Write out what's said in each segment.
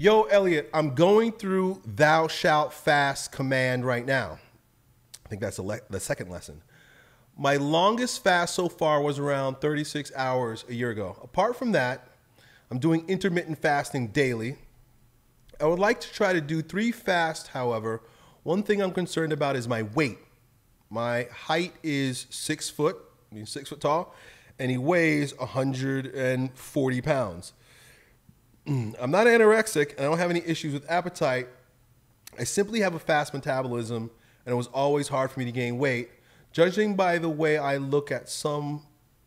Yo, Elliott, I'm going through thou shalt fast command right now. I think that's the, le- the second lesson. My longest fast so far was around 36 hours a year ago. Apart from that, I'm doing intermittent fasting daily. I would like to try to do three fasts, however. One thing I'm concerned about is my weight. My height is six foot, I mean six foot tall, and he weighs 140 pounds. I'm not anorexic and I don't have any issues with appetite. I simply have a fast metabolism and it was always hard for me to gain weight. Judging by the way I look at some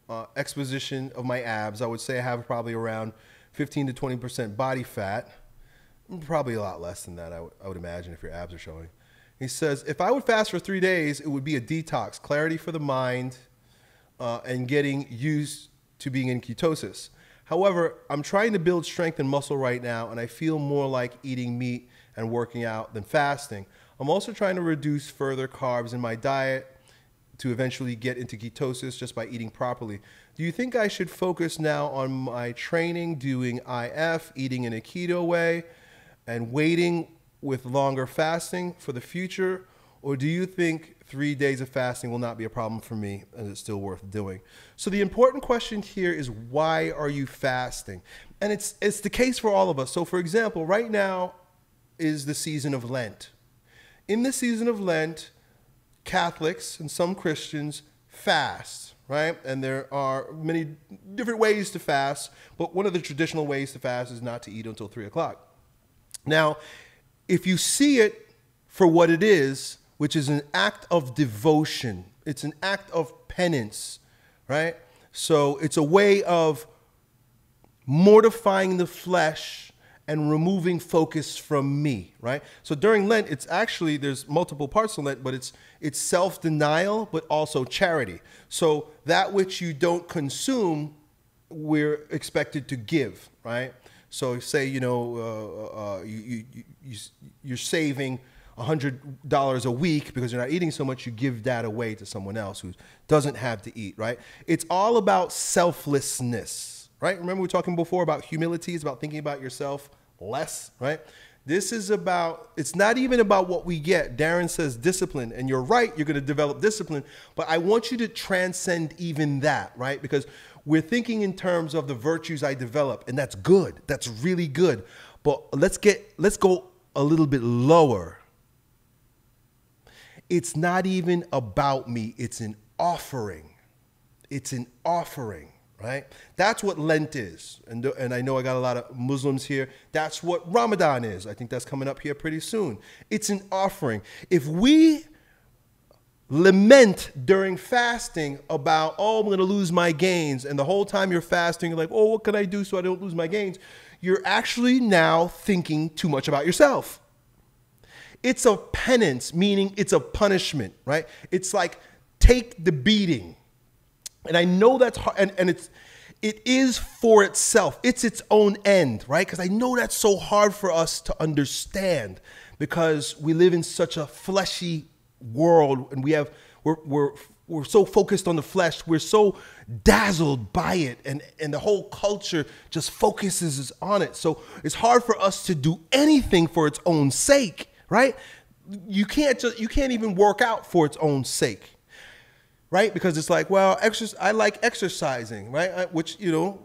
uh, exposition of my abs, I would say I have probably around 15 to 20% body fat. Probably a lot less than that, I would imagine, if your abs are showing. He says, if I would fast for three days, it would be a detox, clarity for the mind, uh, and getting used to being in ketosis. However, I'm trying to build strength and muscle right now, and I feel more like eating meat and working out than fasting. I'm also trying to reduce further carbs in my diet to eventually get into ketosis just by eating properly. Do you think I should focus now on my training, doing IF, eating in a keto way, and waiting with longer fasting for the future? Or do you think three days of fasting will not be a problem for me and it's still worth doing? So the important question here is why are you fasting? And it's it's the case for all of us. So for example, right now is the season of Lent. In the season of Lent, Catholics and some Christians fast, right? And there are many different ways to fast, but one of the traditional ways to fast is not to eat until three o'clock. Now, if you see it for what it is, which is an act of devotion, it's an act of penance, right? So it's a way of mortifying the flesh and removing focus from me, right? So during Lent, it's actually there's multiple parts of Lent, but it's it's self-denial, but also charity. So that which you don't consume, we're expected to give, right? So say you know uh, uh, you, you, you you're saving hundred dollars a week because you're not eating so much, you give that away to someone else who doesn't have to eat, right? It's all about selflessness, right? Remember we were talking before about humility, it's about thinking about yourself less, right? This is about, it's not even about what we get. Darren says discipline, and you're right, you're gonna develop discipline, but I want you to transcend even that, right? Because we're thinking in terms of the virtues I develop, and that's good, that's really good. But let's get, let's go a little bit lower. It's not even about me, it's an offering. It's an offering right? That's what Lent is. And, and I know I got a lot of Muslims here. That's what Ramadan is. I think that's coming up here pretty soon. It's an offering. If we lament during fasting about, oh, I'm going to lose my gains, and the whole time you're fasting, you're like, oh, what can I do so I don't lose my gains? You're actually now thinking too much about yourself. It's a penance, meaning it's a punishment, right? It's like take the beating and I know that's hard, and, and it's it is for itself. It's its own end, right? Because I know that's so hard for us to understand because we live in such a fleshy world and we have we're we're we're so focused on the flesh, we're so dazzled by it, and, and the whole culture just focuses on it. So it's hard for us to do anything for its own sake, right? You can't just you can't even work out for its own sake right? Because it's like, well, I like exercising, right? I, which, you know,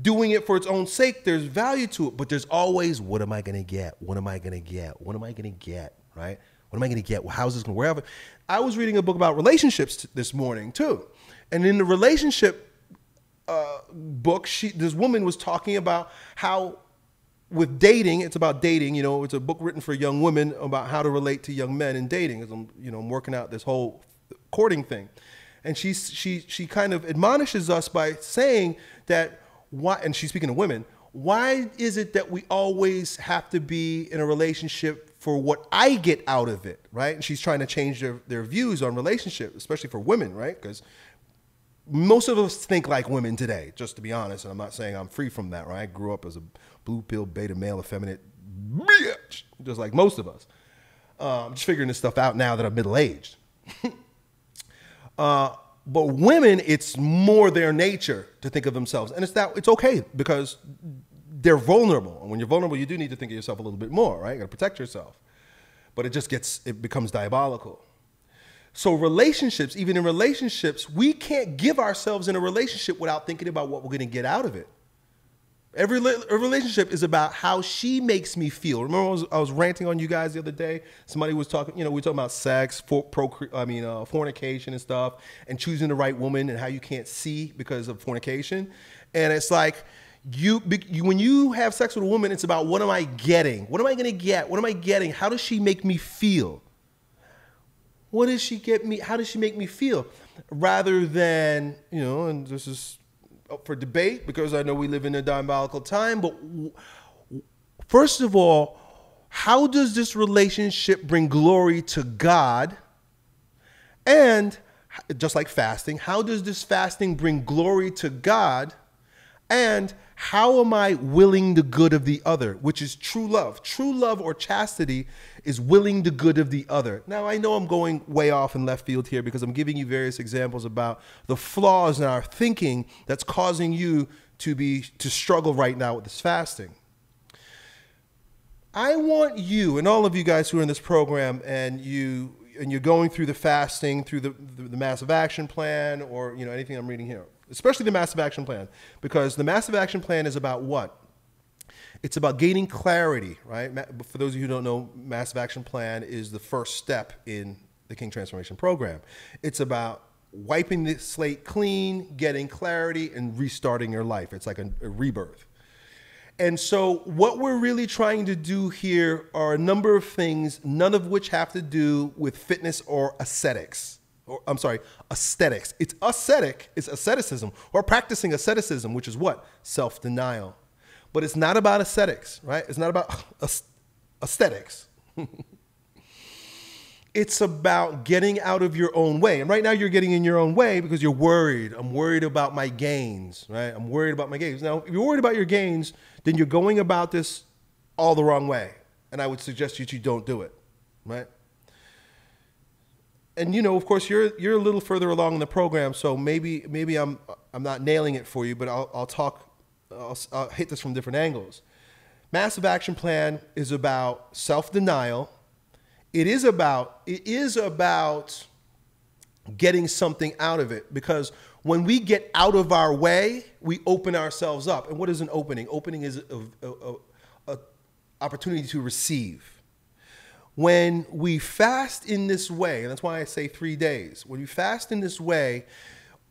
doing it for its own sake, there's value to it, but there's always, what am I going to get? What am I going to get? What am I going to get, right? What am I going to get? How's this to work? I was reading a book about relationships this morning too. And in the relationship uh, book, she, this woman was talking about how with dating, it's about dating. You know, it's a book written for young women about how to relate to young men in dating. As I'm, you know, I'm working out this whole courting thing. And she, she, she kind of admonishes us by saying that why, and she's speaking to women, why is it that we always have to be in a relationship for what I get out of it, right? And she's trying to change their, their views on relationship, especially for women, right? Because most of us think like women today, just to be honest. And I'm not saying I'm free from that, right? I grew up as a blue pill, beta male, effeminate bitch, just like most of us. Uh, I'm just figuring this stuff out now that I'm middle aged. Uh, but women, it's more their nature to think of themselves, and it's that it's okay because they're vulnerable. And when you're vulnerable, you do need to think of yourself a little bit more, right? You got to protect yourself. But it just gets, it becomes diabolical. So, relationships, even in relationships, we can't give ourselves in a relationship without thinking about what we're going to get out of it. Every relationship is about how she makes me feel. Remember, I was, I was, ranting on you guys the other day. Somebody was talking, you know, we were talking about sex, for, procre- I mean, uh, fornication and stuff, and choosing the right woman and how you can't see because of fornication. And it's like, you, you when you have sex with a woman, it's about what am I getting? What am I going to get? What am I getting? How does she make me feel? What does she get me? How does she make me feel? Rather than, you know, and this is up for debate because I know we live in a diabolical time, but first of all, how does this relationship bring glory to God? And just like fasting, how does this fasting bring glory to God? And how am I willing the good of the other, which is true love? True love or chastity is willing the good of the other. Now, I know I'm going way off in left field here because I'm giving you various examples about the flaws in our thinking that's causing you to be to struggle right now with this fasting. I want you and all of you guys who are in this program and you and you're going through the fasting through the, the, massive action plan or you know anything I'm reading here especially the massive action plan, because the massive action plan is about what? It's about gaining clarity, right? For those of you who don't know, massive action plan is the first step in the King Transformation Program. It's about wiping the slate clean, getting clarity, and restarting your life. It's like a, a rebirth. And so, what we're really trying to do here are a number of things, none of which have to do with fitness or ascetics or I'm sorry, aesthetics. It's ascetic, it's asceticism, or practicing asceticism, which is what? Self denial. But it's not about ascetics, right? It's not about aesthetics. it's about getting out of your own way. And right now you're getting in your own way because you're worried. I'm worried about my gains, right? I'm worried about my gains. Now, if you're worried about your gains, then you're going about this all the wrong way. And I would suggest that you don't do it, right? And you know, of course, you're you're a little further along in the program, so maybe maybe I'm I'm not nailing it for you, but I'll I'll talk, I'll, I'll hit this from different angles. Massive action plan is about self denial. It is about it is about getting something out of it because when we get out of our way, we open ourselves up. And what is an opening? Opening is a, a, a, a opportunity to receive when we fast in this way, and that's why I say three days, when we fast in this way,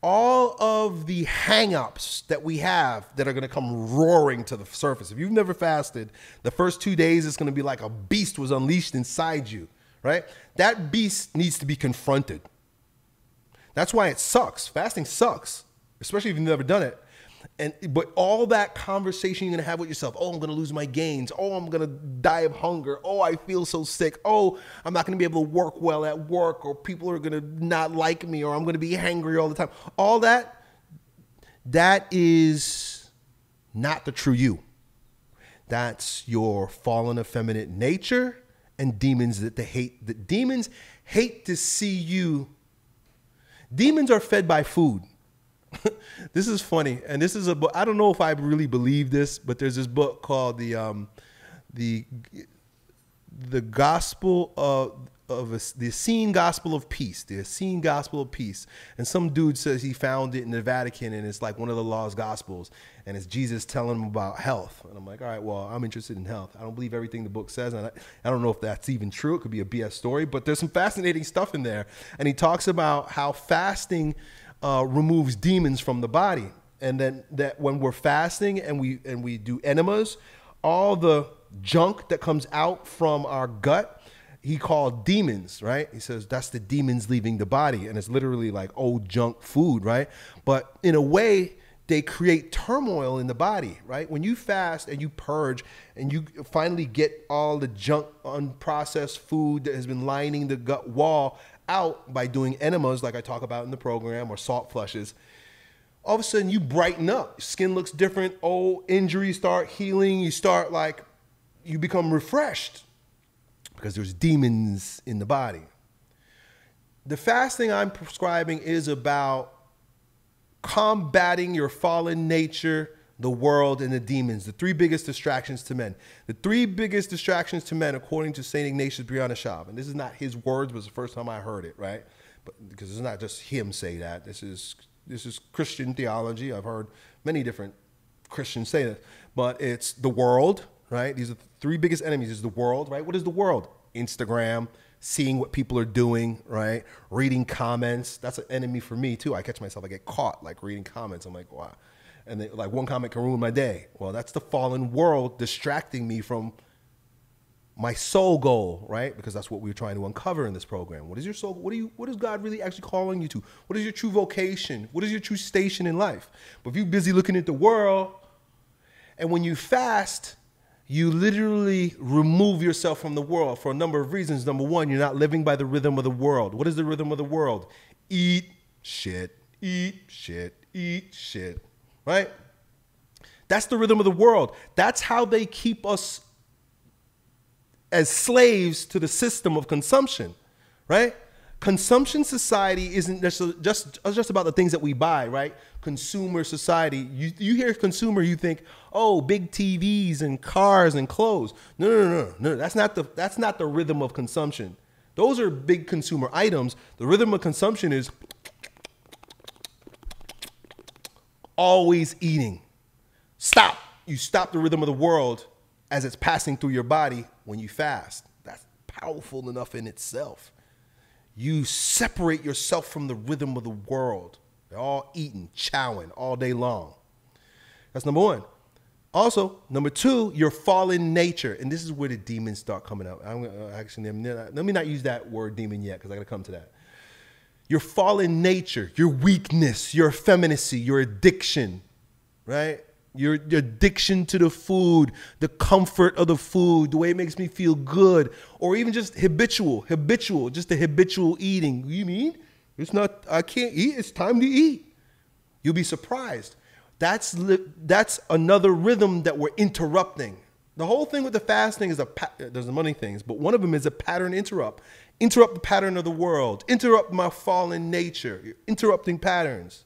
all of the hangups that we have that are going to come roaring to the surface. If you've never fasted, the first two days it's going to be like a beast was unleashed inside you, right? That beast needs to be confronted. That's why it sucks. Fasting sucks, especially if you've never done it. And but all that conversation you're gonna have with yourself, oh, I'm gonna lose my gains, oh, I'm gonna die of hunger, oh, I feel so sick, oh, I'm not gonna be able to work well at work, or people are gonna not like me, or I'm gonna be hangry all the time. All that, that is not the true you. That's your fallen effeminate nature and demons that they hate. The demons hate to see you. Demons are fed by food. this is funny, and this is a book. I don't know if I really believe this, but there's this book called the um, the the Gospel of of a, the Essene Gospel of Peace, the Essene Gospel of Peace. And some dude says he found it in the Vatican and it's like one of the lost Gospels. And it's Jesus telling him about health. And I'm like, all right, well, I'm interested in health. I don't believe everything the book says. And I, I don't know if that's even true. It could be a BS story, but there's some fascinating stuff in there. And he talks about how fasting uh, removes demons from the body. And then that when we're fasting and we and we do enemas, all the junk that comes out from our gut, he called demons, right? He says that's the demons leaving the body, and it's literally like old junk food, right? But in a way, they create turmoil in the body, right? When you fast and you purge and you finally get all the junk, unprocessed food that has been lining the gut wall out by doing enemas, like I talk about in the program, or salt flushes, all of a sudden you brighten up. Skin looks different. Old injuries start healing. You start like, you become refreshed because there's demons in the body. The fasting I'm prescribing is about combating your fallen nature the world, and the demons, the three biggest distractions to men. The three biggest distractions to men, according to St. Ignatius Brianchaninov. And this is not his words, but it's the first time I heard it, right? But because it's not just him say that. This is this is Christian theology. I've heard many different Christians say this. But it's the world, right? These are the three biggest enemies is the world, right? What is the world? Instagram, seeing what people are doing, right? Reading comments. That's an enemy for me too. I catch myself, I get caught like reading comments. I'm like, wow. And they, like one comment can ruin my day. Well, that's the fallen world distracting me from my soul goal, right? Because that's what we're trying to uncover in this program. What is your soul? What are you? What is God really actually calling you to? What is your true vocation? What is your true station in life? But if you're busy looking at the world, and when you fast, you literally remove yourself from the world for a number of reasons. Number one, you're not living by the rhythm of the world. What is the rhythm of the world? Eat shit, eat shit, eat shit, right? That's the rhythm of the world. That's how they keep us as slaves to the system of consumption, right? Consumption society isn't just, just, just about the things that we buy, right? Consumer society. You, you hear consumer, you think, oh, big TVs and cars and clothes. No, no, no, no, no. That's not the that's not the rhythm of consumption. Those are big consumer items. The rhythm of consumption is always eating. Stop. You stop the rhythm of the world as it's passing through your body when you fast. That's powerful enough in itself. You separate yourself from the rhythm of the world. They're all eating, chowing all day long. That's number one. Also, number two, your fallen nature, and this is where the demons start coming out. I'm uh, actually let me not use that word demon yet because I got to come to that. Your fallen nature, your weakness, your effeminacy, your addiction, right? Your, your addiction to the food, the comfort of the food, the way it makes me feel good, or even just habitual, habitual, just the habitual eating. You mean it's not? I can't eat. It's time to eat. You'll be surprised. That's that's another rhythm that we're interrupting. The whole thing with the fasting is a there's many things, but one of them is a pattern interrupt. Interrupt the pattern of the world. Interrupt my fallen nature. You're interrupting patterns.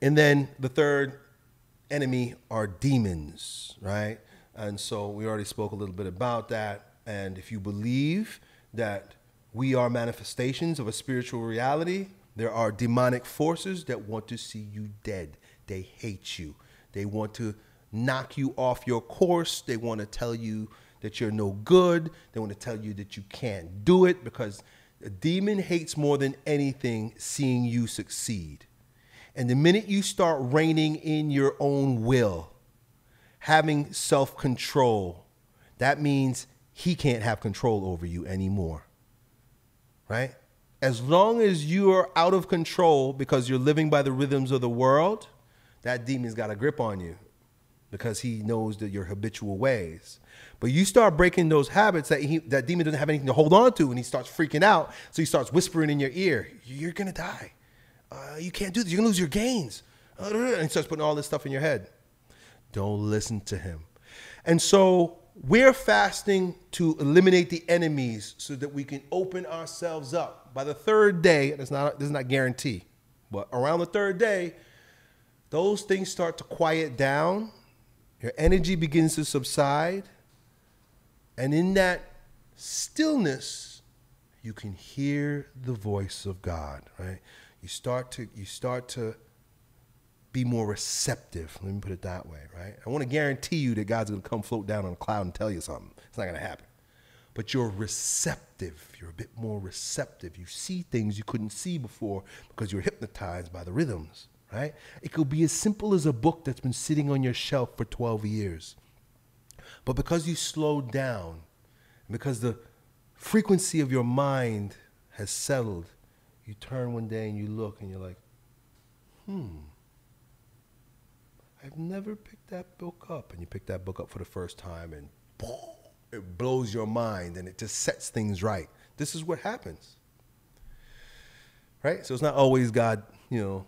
And then the third enemy are demons, right? And so we already spoke a little bit about that. And if you believe that we are manifestations of a spiritual reality, there are demonic forces that want to see you dead. They hate you. They want to knock you off your course. They want to tell you that you're no good. They want to tell you that you can't do it because a demon hates more than anything seeing you succeed. And the minute you start reining in your own will, having self control, that means he can't have control over you anymore. Right? As long as you are out of control because you're living by the rhythms of the world, that demon's got a grip on you because he knows that your habitual ways. But you start breaking those habits that he, that demon doesn't have anything to hold on to, and he starts freaking out. So he starts whispering in your ear, "You're gonna die." uh, you can't do this. You're gonna lose your gains. Uh, and he starts putting all this stuff in your head. Don't listen to him. And so we're fasting to eliminate the enemies so that we can open ourselves up. By the third day, that's not this is not guarantee, but around the third day, those things start to quiet down. Your energy begins to subside. And in that stillness, you can hear the voice of God, right? you start to you start to be more receptive. Let me put it that way, right? I want to guarantee you that God's going to come float down on a cloud and tell you something. It's not going to happen. But you're receptive. You're a bit more receptive. You see things you couldn't see before because you're hypnotized by the rhythms, right? It could be as simple as a book that's been sitting on your shelf for 12 years. But because you slowed down, because the frequency of your mind has settled, you turn one day and you look and you're like, hmm, I've never picked that book up. And you pick that book up for the first time and boom, it blows your mind and it just sets things right. This is what happens. Right? So it's not always God, you know,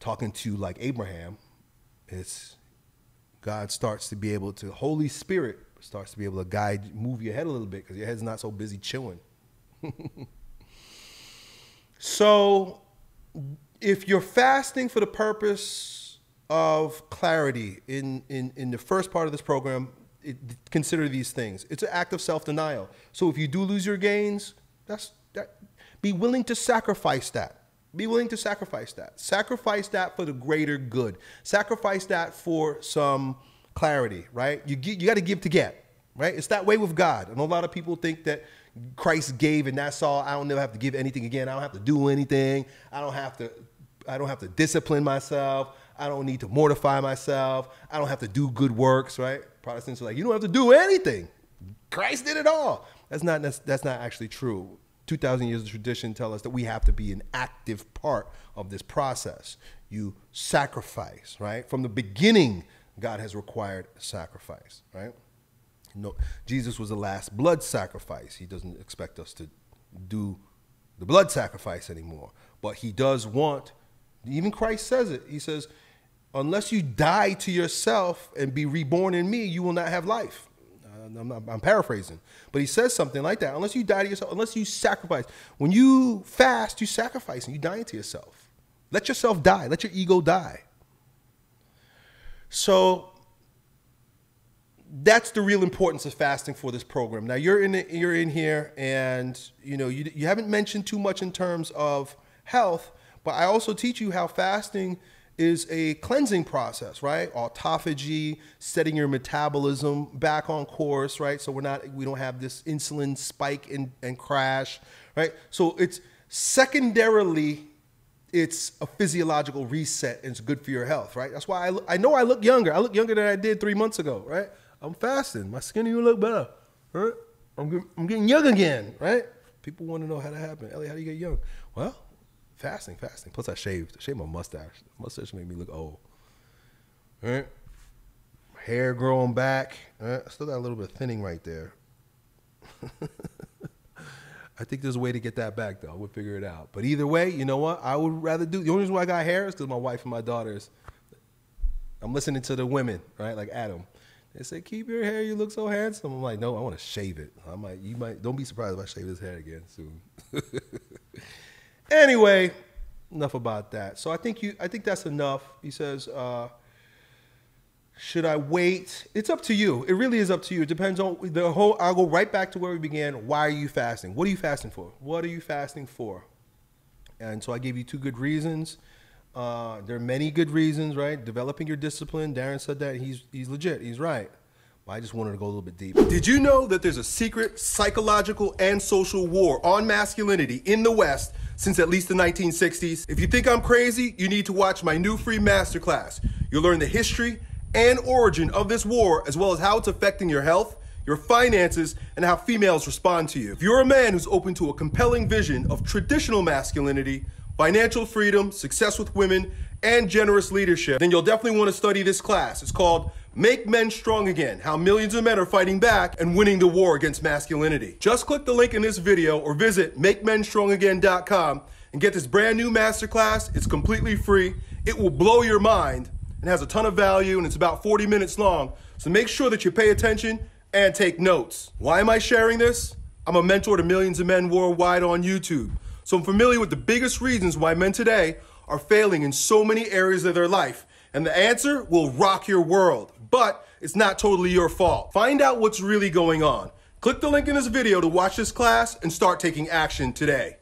talking to like Abraham. It's God starts to be able to, Holy Spirit starts to be able to guide, move your head a little bit because your head's not so busy chewing. So if you're fasting for the purpose of clarity in, in, in the first part of this program, it, consider these things. It's an act of self-denial. So if you do lose your gains, that's that. Be willing to sacrifice that. Be willing to sacrifice that. Sacrifice that for the greater good. Sacrifice that for some clarity, right? You you got to give to get, right? It's that way with God. And a lot of people think that Christ gave and that's all. I don't never have to give anything again. I don't have to do anything. I don't have to I don't have to discipline myself. I don't need to mortify myself. I don't have to do good works, right? Protestants are like, you don't have to do anything. Christ did it all. That's not that's, that's not actually true. 2,000 years of tradition tell us that we have to be an active part of this process. You sacrifice, right? From the beginning, God has required sacrifice, right? No, Jesus was the last blood sacrifice. He doesn't expect us to do the blood sacrifice anymore. But he does want, even Christ says it. He says, unless you die to yourself and be reborn in me, you will not have life. I'm, I'm, paraphrasing, but he says something like that. Unless you die to yourself, unless you sacrifice. When you fast, you sacrifice and you die to yourself. Let yourself die. Let your ego die. So that's the real importance of fasting for this program. Now you're in you're in here, and you know you you haven't mentioned too much in terms of health, but I also teach you how fasting is a cleansing process, right? Autophagy, setting your metabolism back on course, right? So we're not, we don't have this insulin spike and, and crash, right? So it's secondarily, it's a physiological reset and it's good for your health, right? That's why I, I know I look younger. I look younger than I did three months ago, right? I'm fasting. My skin even look better, right? I'm, I'm getting young again, right? People want to know how that happened. Ellie, how do you get young? Well, fasting, fasting. Plus, I shaved. Shaved my mustache. mustache made me look old. Right? Hair growing back. Right? Still got a little bit of thinning right there. I think there's a way to get that back, though. We'll figure it out. But either way, you know what? I would rather do. The only reason why I got hair is because my wife and my daughters. I'm listening to the women, right? Like Adam. They say, "Keep your hair. You look so handsome." I'm like, "No, I want to shave it." I might. You might. Don't be surprised if I shave this hair again soon. Anyway, enough about that. So I think you I think that's enough. He says, uh, should I wait? It's up to you. It really is up to you. It depends on the whole I'll go right back to where we began. Why are you fasting? What are you fasting for? What are you fasting for? And so I gave you two good reasons. Uh, there are many good reasons, right? Developing your discipline. Darren said that he's he's legit. He's right. I just wanted to go a little bit deeper. Did you know that there's a secret psychological and social war on masculinity in the West since at least the 1960s? If you think I'm crazy, you need to watch my new free masterclass. You'll learn the history and origin of this war, as well as how it's affecting your health, your finances, and how females respond to you. If you're a man who's open to a compelling vision of traditional masculinity, financial freedom, success with women, and generous leadership, then you'll definitely want to study this class. It's called Make Men Strong Again, how millions of men are fighting back and winning the war against masculinity. Just click the link in this video or visit MakeMenStrongAgain.com and get this brand new masterclass. It's completely free. It will blow your mind and has a ton of value and it's about 40 minutes long. So make sure that you pay attention and take notes. Why am I sharing this? I'm a mentor to millions of men worldwide on YouTube. So I'm familiar with the biggest reasons why men today are failing in so many areas of their life. And the answer will rock your world but it's not totally your fault. Find out what's really going on. Click the link in this video to watch this class and start taking action today.